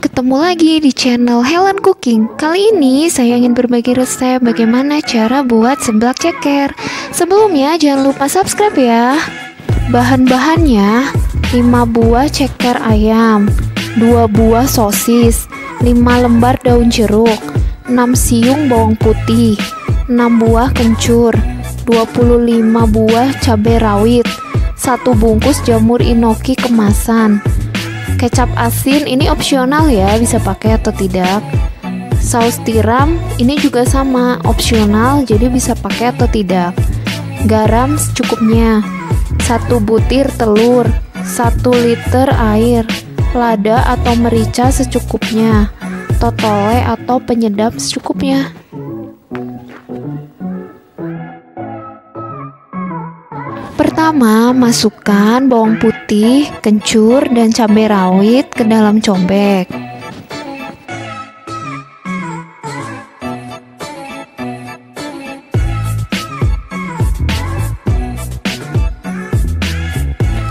ketemu lagi di channel Helen Cooking. Kali ini saya ingin berbagi resep bagaimana cara buat seblak ceker. Sebelumnya jangan lupa subscribe ya. Bahan-bahannya 5 buah ceker ayam, 2 buah sosis, 5 lembar daun jeruk, 6 siung bawang putih, 6 buah kencur, 25 buah cabai rawit, 1 bungkus jamur inoki kemasan, Kecap asin ini opsional ya, bisa pakai atau tidak. Saus tiram ini juga sama, opsional, jadi bisa pakai atau tidak. Garam secukupnya. Satu butir telur, satu liter air, lada atau merica secukupnya, totole atau penyedap secukupnya. Pertama, masukkan bawang putih, kencur, dan cabai rawit ke dalam cobek.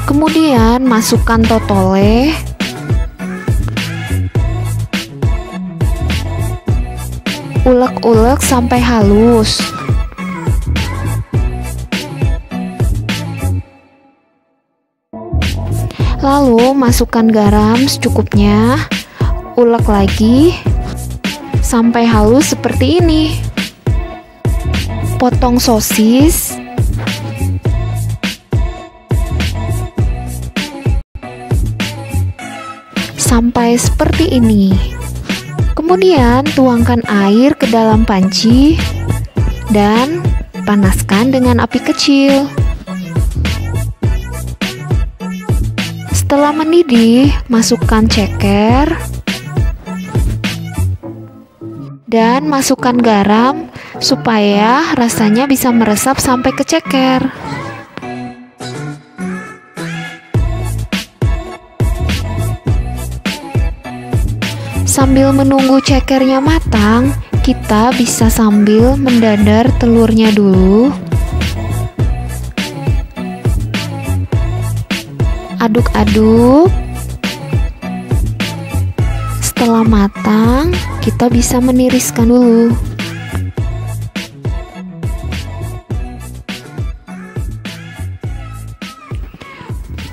Kemudian masukkan totole, ulek-ulek sampai halus. Lalu masukkan garam secukupnya, ulek lagi sampai halus seperti ini. Potong sosis. Sampai seperti ini. Kemudian tuangkan air ke dalam panci dan panaskan dengan api kecil. Setelah mendidih, masukkan ceker dan masukkan garam supaya rasanya bisa meresap sampai ke ceker. Sambil menunggu cekernya matang, kita bisa sambil mendadar telurnya dulu. Aduk-aduk. Setelah matang, kita bisa meniriskan dulu.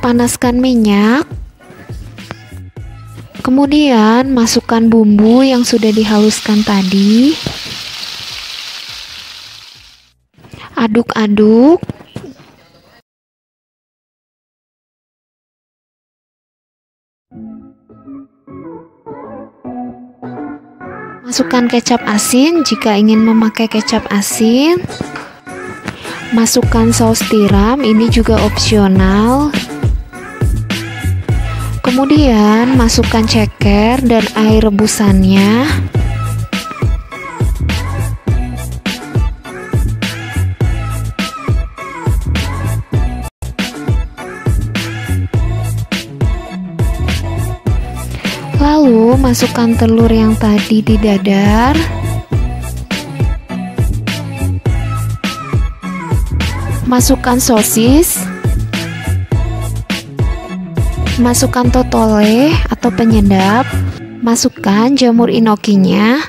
Panaskan minyak. Kemudian masukkan bumbu yang sudah dihaluskan tadi. Aduk-aduk Masukkan kecap asin jika ingin memakai kecap asin. Masukkan saus tiram, ini juga opsional. Kemudian masukkan ceker dan air rebusannya. Lalu masukkan telur yang tadi didadar. Masukkan sosis. Masukkan totole atau penyedap. Masukkan jamur inokinya.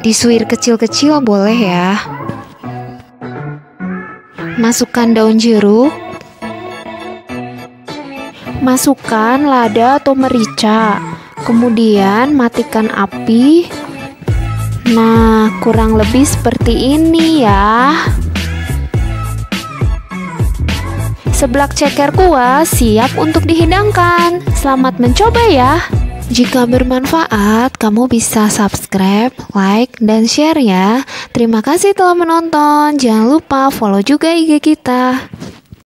Disuir kecil-kecil boleh ya. Masukkan daun jeruk Masukkan lada atau merica, kemudian matikan api. Nah, kurang lebih seperti ini ya. Seblak ceker kuah siap untuk dihidangkan. Selamat mencoba ya. Jika bermanfaat, kamu bisa subscribe, like, dan share ya. Terima kasih telah menonton. Jangan lupa follow juga IG kita.